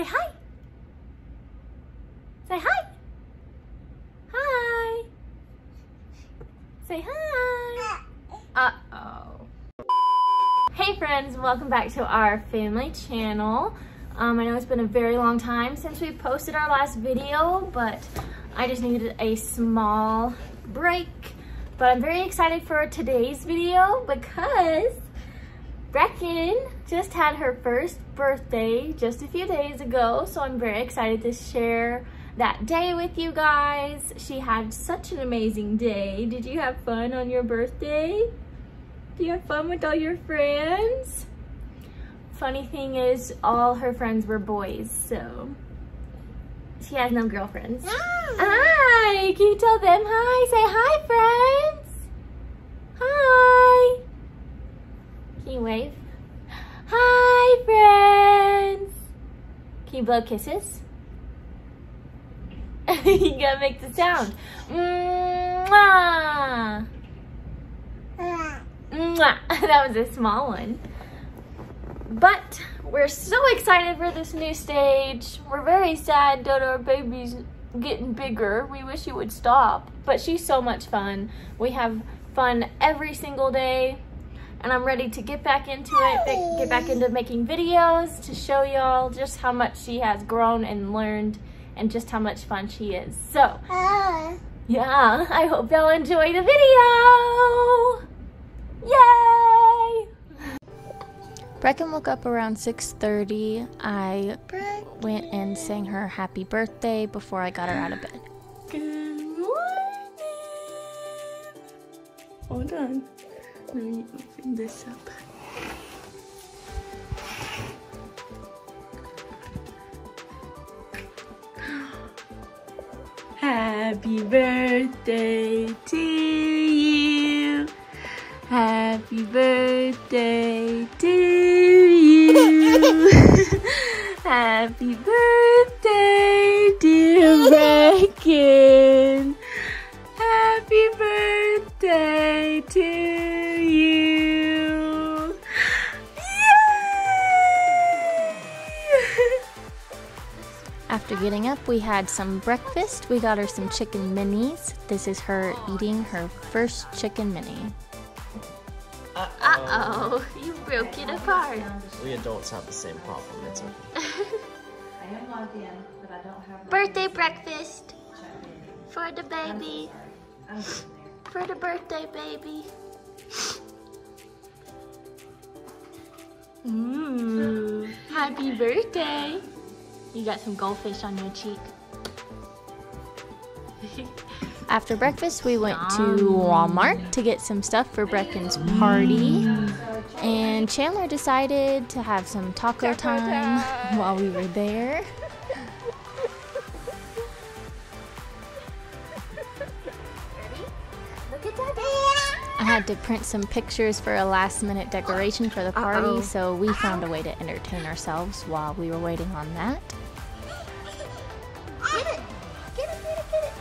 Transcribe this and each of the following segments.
Say hi. Say hi. Hi. Say hi. Uh-oh. Hey friends, welcome back to our family channel. Um, I know it's been a very long time since we posted our last video, but I just needed a small break. But I'm very excited for today's video because Breckyn just had her first birthday just a few days ago, so I'm very excited to share that day with you guys. She had such an amazing day. Did you have fun on your birthday? Did you have fun with all your friends? Funny thing is, all her friends were boys, so she has no girlfriends. Hi! hi. Can you tell them hi? Say hi, friends! Hi! Can you wave? Hi, friends! Can you blow kisses? you gotta make the sound. Mwah! Mwah! That was a small one. But we're so excited for this new stage. We're very sad that our baby's getting bigger. We wish he would stop. But she's so much fun. We have fun every single day. And I'm ready to get back into it, get back into making videos to show y'all just how much she has grown and learned and just how much fun she is. So, uh. yeah, I hope y'all enjoy the video. Yay! Breckyn woke up around 6.30. I went and sang her happy birthday before I got her out of bed. Good morning. Hold on. Let me open this up. Happy birthday to you. Happy birthday to you. Happy birthday, we had some breakfast. We got her some chicken minis. This is her eating her first chicken mini. Uh-oh, you broke it apart. We adults have the same problem. It's okay. I am logged in, but I don't have. my Birthday breakfast for the baby. I'm getting there. For the birthday baby. Ooh, mmm. happy birthday. You got some goldfish on your cheek. After breakfast, we went to Walmart to get some stuff for Breckyn's party. And Chandler decided to have some taco, time, while we were there. Had to print some pictures for a last minute decoration for the party, Uh-oh. so we found a way to entertain ourselves while we were waiting on that. Get it! Get it, get it, get it!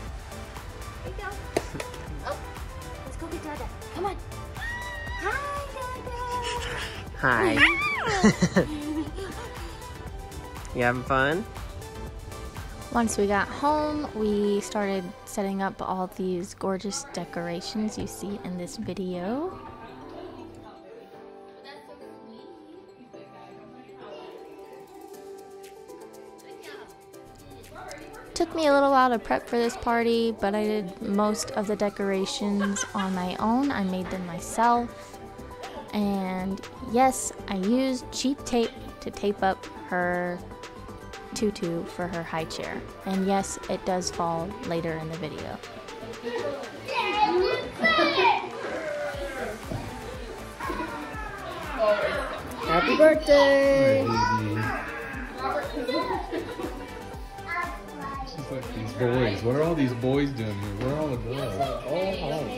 There you go. Oh, let's go get Dada. Come on. Hi, Dada. Hi. you having fun? Once we got home, we started setting up all these gorgeous decorations you see in this video. Took me a little while to prep for this party, but I did most of the decorations on my own. I made them myself. And yes, I used cheap tape to tape up her tutu for her high chair. And yes, it does fall later in the video. Happy birthday! It's like these boys. What are all these boys doing here? Where are all the girls? All home.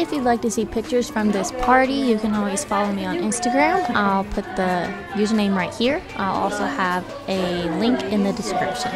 If you'd like to see pictures from this party, you can always follow me on Instagram. I'll put the username right here. I'll also have a link in the description.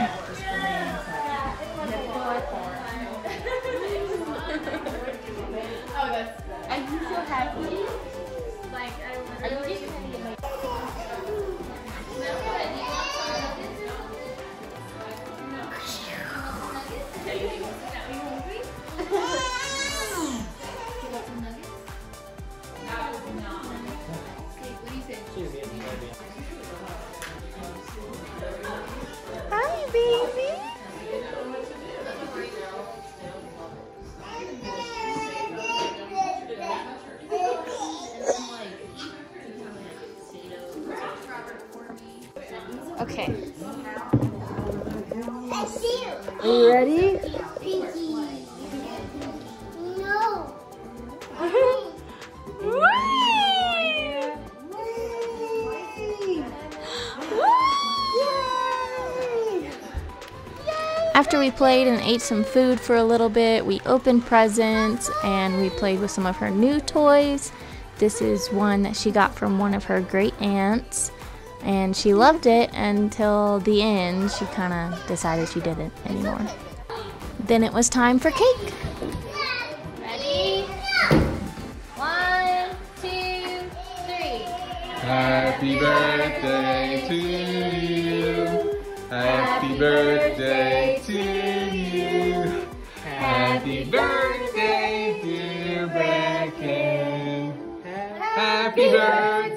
Are you ready? After we played and ate some food for a little bit, we opened presents and we played with some of her new toys. This is one that she got from one of her great aunts, and she loved it until the end. She kind of decided she didn't anymore. Then it was time for cake. Ready? One, two, three. Happy birthday to you. Happy birthday to you. Happy birthday, dear Beckett. Happy birthday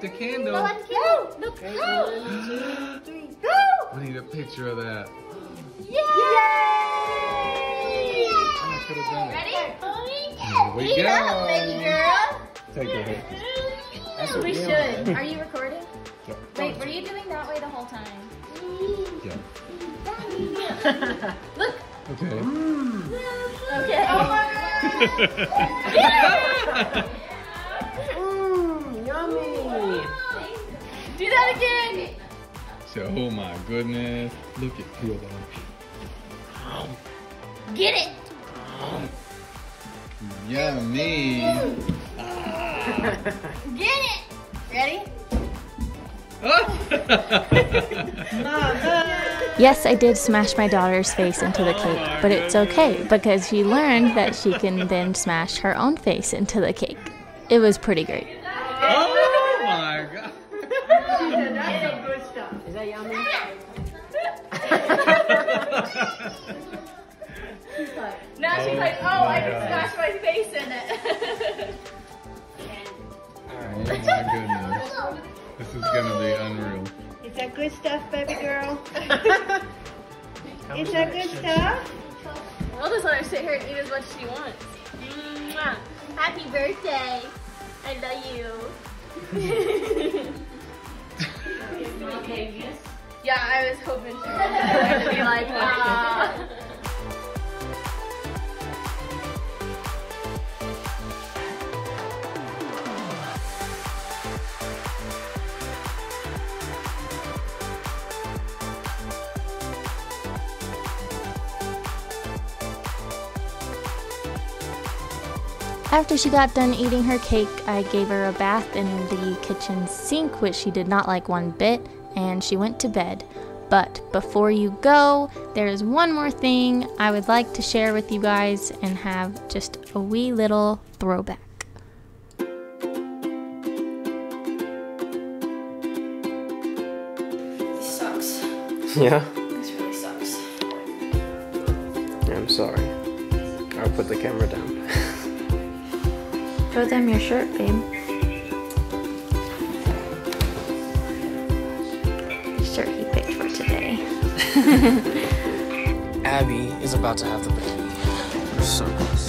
Ready? Blow out the candle. Go! Look! Go! We need a picture of that. Yay! I could have done it. Ready? Here we Eat up, baby go. girl. Take your head. We should. Are you recording? Yeah. Wait, were you doing that way the whole time? Yeah. Look. Okay. Mm. Okay. Oh Do that again. So, oh my goodness. Look at peel that. Get it. Yummy. Get it. Ready? Yes, I did smash my daughter's face into the oh cake, but it's okay because she learned that she can then smash her own face into the cake. It was pretty great. Now she's like, "Oh, I just smashed my face in it." Oh my goodness. This is gonna be unreal. Is that good stuff, baby girl? Is that good stuff? We'll just let her sit here and eat as much as she wants. Mwah. Happy birthday. I love you. yeah, I was hoping she was going to be like, ah. After she got done eating her cake, I gave her a bath in the kitchen sink, which she did not like one bit, and she went to bed. But before you go, there is one more thing I would like to share with you guys and have just a wee little throwback. This sucks. Yeah, This really sucks. I'm sorry. I'll put the camera down. Show them your shirt, babe. The shirt he picked for today. Abby is about to have the baby. We're so close.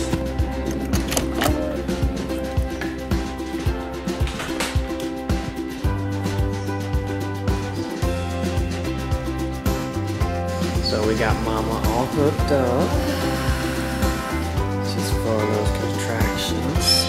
So we got Mama all hooked up. She's of those contractions.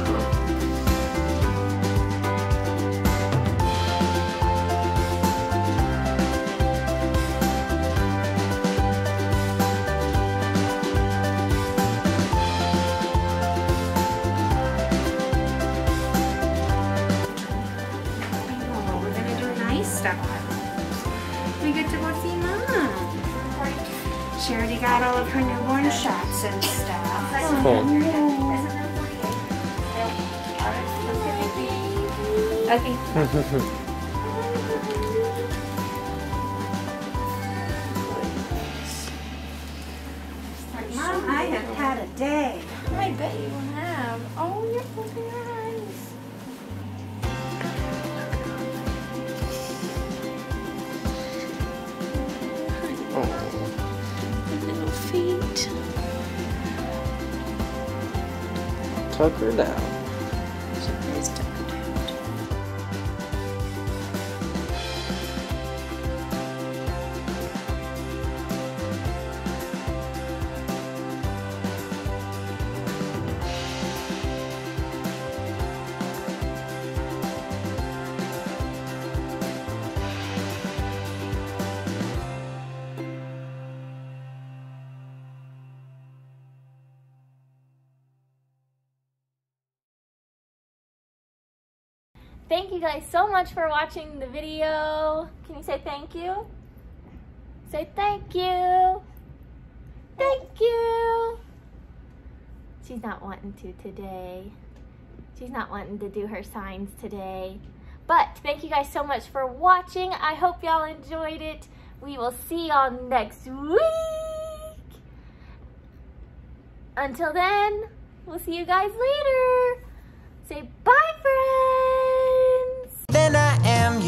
shots and stuff. Cool. Okay. Mom, I have had a day. I bet you have. Oh, you're closing Tuck her down. Thank you guys so much for watching the video. Can you say thank you? Say thank you. Thank you. She's not wanting to today. She's not wanting to do her signs today. But thank you guys so much for watching. I hope y'all enjoyed it. We will see y'all next week. Until then, we'll see you guys later. Say bye,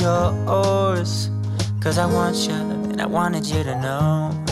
yours. Cause I want you and I wanted you to know